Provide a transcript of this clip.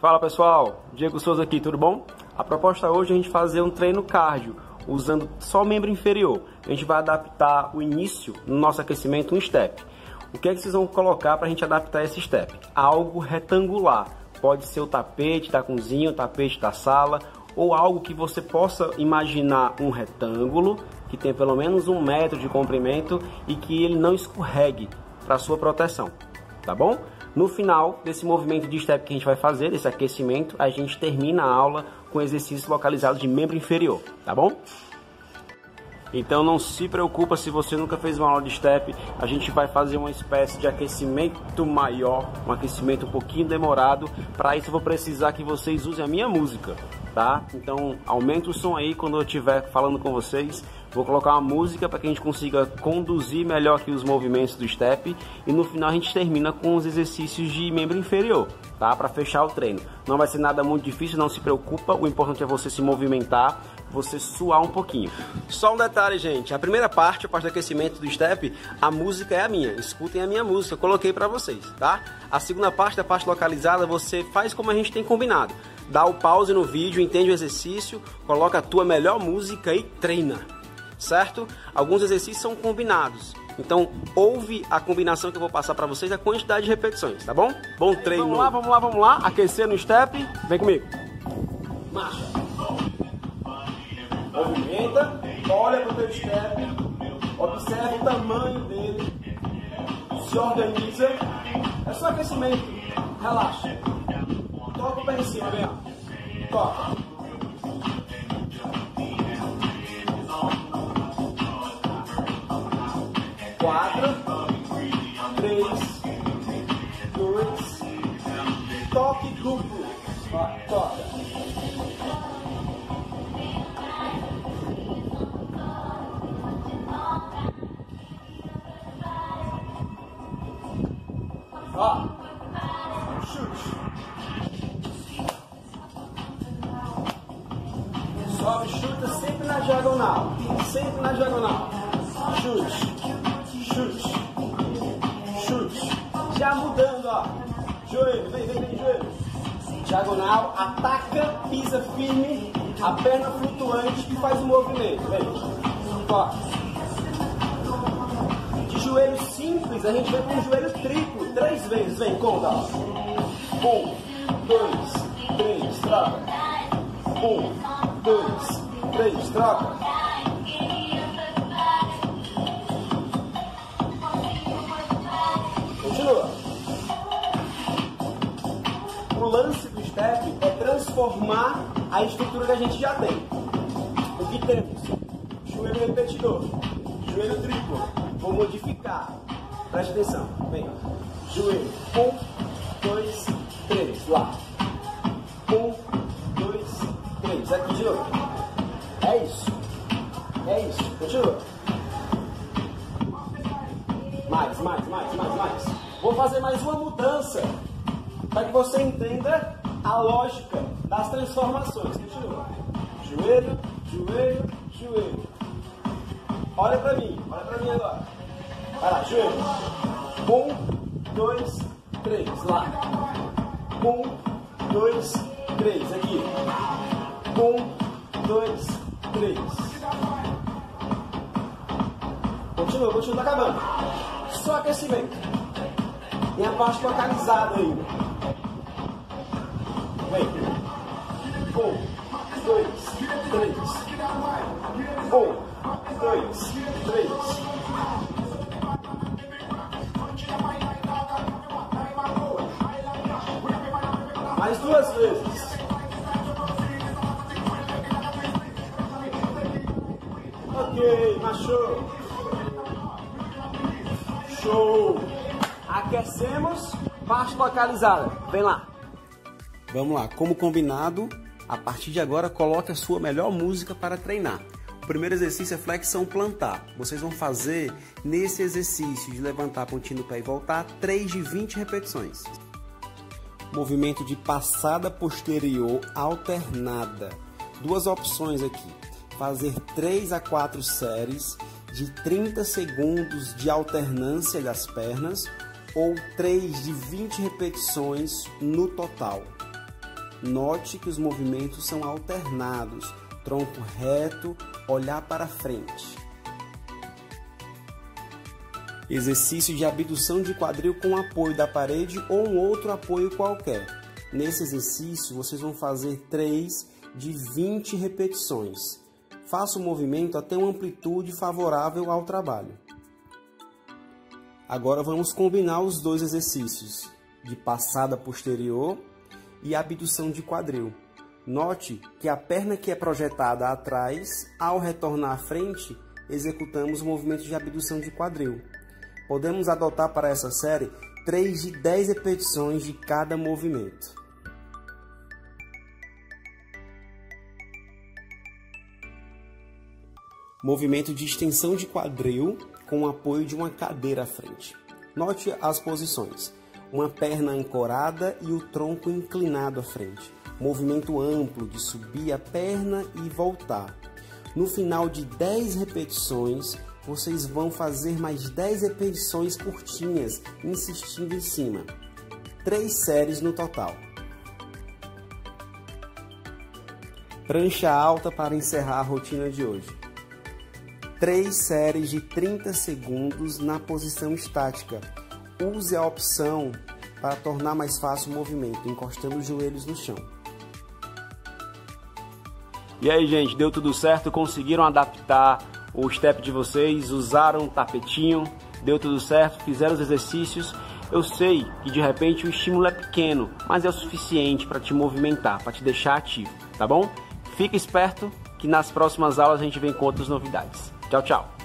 Fala pessoal, Diego Souza aqui, tudo bom? A proposta hoje é a gente fazer um treino cardio usando só o membro inferior. A gente vai adaptar o início no nosso aquecimento um step. O que é que vocês vão colocar para a gente adaptar esse step? Algo retangular. Pode ser o tapete da cozinha, o tapete da sala ou algo que você possa imaginar um retângulo que tem pelo menos um metro de comprimento e que ele não escorregue para sua proteção, tá bom? No final desse movimento de step que a gente vai fazer, desse aquecimento, a gente termina a aula com exercício localizado de membro inferior, tá bom? Então não se preocupa se você nunca fez uma aula de step, a gente vai fazer uma espécie de aquecimento maior, um aquecimento um pouquinho demorado. Para isso eu vou precisar que vocês usem a minha música, tá? Então aumenta o som aí quando eu estiver falando com vocês. Vou colocar uma música para que a gente consiga conduzir melhor aqui os movimentos do step e no final a gente termina com os exercícios de membro inferior, tá? Para fechar o treino. Não vai ser nada muito difícil, não se preocupa. O importante é você se movimentar, você suar um pouquinho. Só um detalhe, gente. A primeira parte, a parte do aquecimento do step, a música é a minha. Escutem a minha música, eu coloquei para vocês, tá? A segunda parte, a parte localizada, você faz como a gente tem combinado. Dá o pause no vídeo, entende o exercício, coloca a tua melhor música e treina certo? Alguns exercícios são combinados. Então, ouve a combinação que eu vou passar para vocês, a quantidade de repetições, tá bom? Bom treino. Vamos lá, vamos lá, vamos lá. Aquecer no step. Vem comigo. Marcha. Movimenta. Olha pro teu step. Observa o tamanho dele. Se organiza. É só aquecimento. Relaxa. Toca o pé em cima, vem. Toca. Quatro, três, dois, toque duplo. Vai, toca. Ó, chute. Sobe, chuta sempre na diagonal. Sempre na diagonal. Chute, Joelho, vem, vem, vem, joelho. Diagonal, ataca, pisa firme, a perna flutuante e faz o movimento. Vem. Ó. De joelho simples, a gente vem com o joelho triplo, três vezes. Vem, conta. Um, dois, três, troca. Um, dois, três, troca. O lance do step é transformar a estrutura que a gente já tem. O que temos? Joelho repetidor, joelho triplo. Vou modificar. Preste atenção. Vem. Joelho. Um, dois, três. Lá. Um, dois, três. Aqui de novo. É isso. É isso. Continua. Mais, mais, mais, mais, mais. Vou fazer mais uma mudança para que você entenda a lógica das transformações. Continua. Joelho, joelho, joelho. Olha para mim, olha para mim agora. Vai lá, joelho. Um, dois, três. Lá. Um, dois, três. Aqui. Um, dois, três. Continua, continua, tá acabando. Só aquecimento. Tem a parte localizada ainda. Mais duas vezes. Ok, macho. Show. Aquecemos, parte localizada. Vem lá. Vamos lá, como combinado, a partir de agora coloque a sua melhor música para treinar. O primeiro exercício é flexão plantar. Vocês vão fazer nesse exercício de levantar a pontinha do pé e voltar 3 de 20 repetições. Movimento de passada posterior alternada. Duas opções aqui. Fazer 3 a 4 séries de 30 segundos de alternância das pernas ou 3 de 20 repetições no total. Note que os movimentos são alternados, tronco reto, olhar para frente. Exercício de abdução de quadril com apoio da parede ou um outro apoio qualquer. Nesse exercício, vocês vão fazer 3 de 20 repetições. Faça o movimento até uma amplitude favorável ao trabalho. Agora vamos combinar os dois exercícios de passada posterior e abdução de quadril. Note que a perna que é projetada atrás, ao retornar à frente, executamos o movimento de abdução de quadril. Podemos adotar para essa série 3 de 10 repetições de cada movimento. Movimento de extensão de quadril com o apoio de uma cadeira à frente. Note as posições: uma perna ancorada e o tronco inclinado à frente. Movimento amplo de subir a perna e voltar. No final de 10 repetições, vocês vão fazer mais 10 repetições curtinhas, insistindo em cima. Três séries no total. Prancha alta para encerrar a rotina de hoje. Três séries de 30 segundos na posição estática. Use a opção para tornar mais fácil o movimento, encostando os joelhos no chão. E aí, gente, deu tudo certo? Conseguiram adaptar o step de vocês? Usaram o tapetinho? Deu tudo certo? Fizeram os exercícios? Eu sei que de repente o estímulo é pequeno, mas é o suficiente para te movimentar, para te deixar ativo, tá bom? Fica esperto que nas próximas aulas a gente vem com outras novidades. Tchau, tchau.